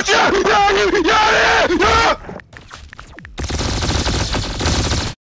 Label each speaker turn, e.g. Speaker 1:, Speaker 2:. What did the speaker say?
Speaker 1: Gotcha! Yeah, you got it!